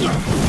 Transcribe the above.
Yes!